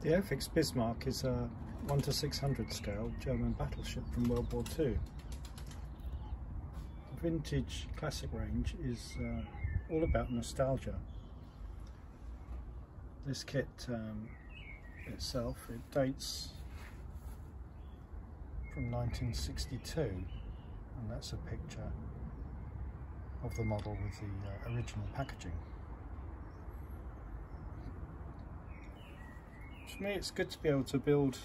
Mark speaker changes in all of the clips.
Speaker 1: The Airfix Bismarck is a 1 to 600 scale German battleship from World War II. The vintage classic range is uh, all about nostalgia. This kit um, itself, it dates from 1962 and that's a picture of the model with the uh, original packaging. For me it's good to be able to build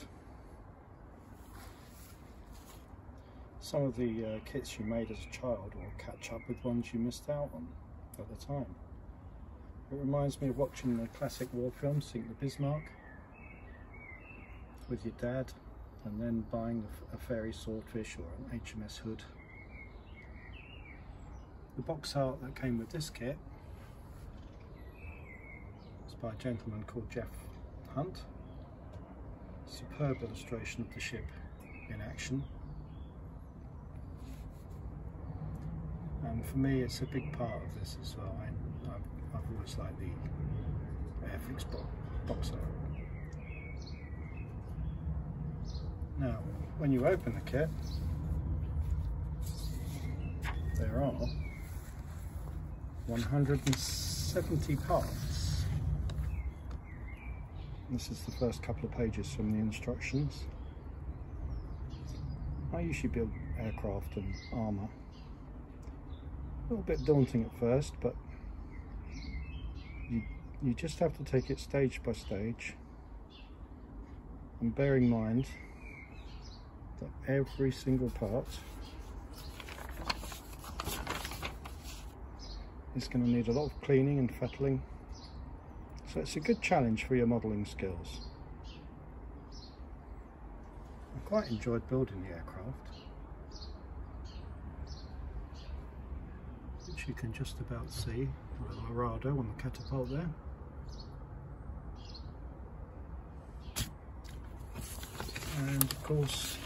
Speaker 1: some of the uh, kits you made as a child or catch up with ones you missed out on at the time. It reminds me of watching the classic war film Sink the Bismarck with your dad and then buying a Fairey Swordfish or an HMS Hood. The box art that came with this kit is by a gentleman called Geoff Hunt. Superb illustration of the ship in action. And for me it's a big part of this as well. I, I've, I've always liked the Airfix box art. Now, when you open the kit, there are 170 parts. This is the first couple of pages from the instructions. I usually build aircraft and armour. A little bit daunting at first, but you, you just have to take it stage by stage and bear in mind that every single part is going to need a lot of cleaning and fettling so it's a good challenge for your modelling skills. I quite enjoyed building the aircraft which you can just about see, little Arado on the catapult there. And of course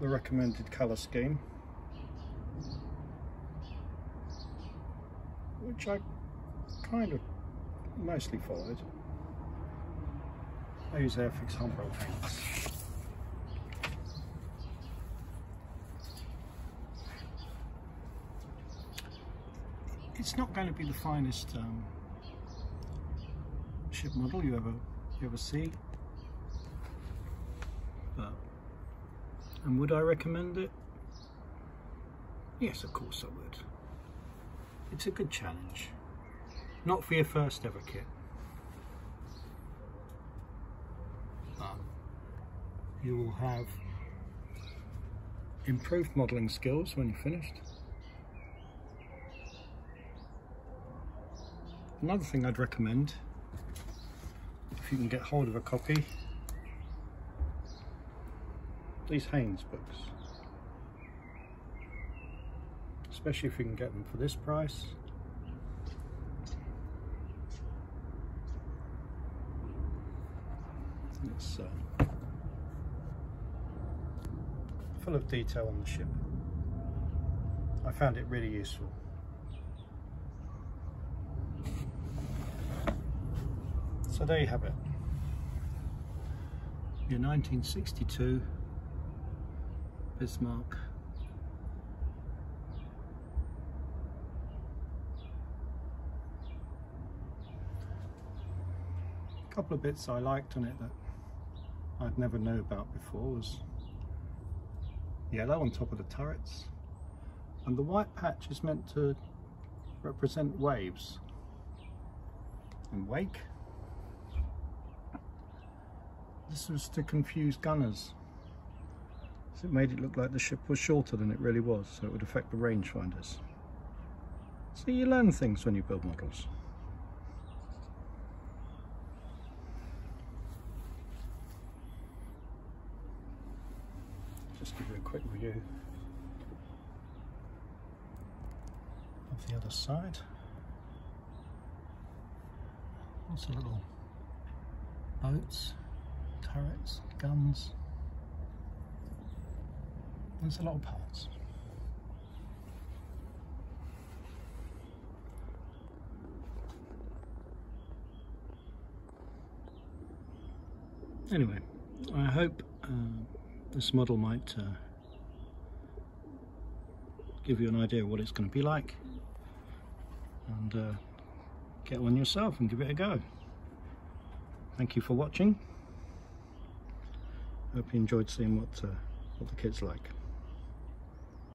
Speaker 1: the recommended colour scheme which I kind of mostly followed. I use Airfix Humbrol paints. It's not going to be the finest um, ship model you ever you ever see, but and would I recommend it? Yes, of course I would. It's a good challenge. Not for your first ever kit. You will have improved modelling skills when you're finished. Another thing I'd recommend, if you can get hold of a copy, these Haynes books. Especially if you can get them for this price. It's uh, full of detail on the ship. I found it really useful. So there you have it. Your 1962 Bismarck. A couple of bits I liked on it that I'd never know about before was yellow on top of the turrets and the white patch is meant to represent waves and wake. This was to confuse gunners so it made it look like the ship was shorter than it really was, so it would affect the rangefinders. So you learn things when you build models. Just give you a quick view of the other side. Lots of little boats, turrets, guns. There's a lot of parts. anyway, I hope uh, this model might uh, give you an idea of what it's going to be like and uh, get one yourself and give it a go. Thank you for watching. Hope you enjoyed seeing what, uh, what the kit's like.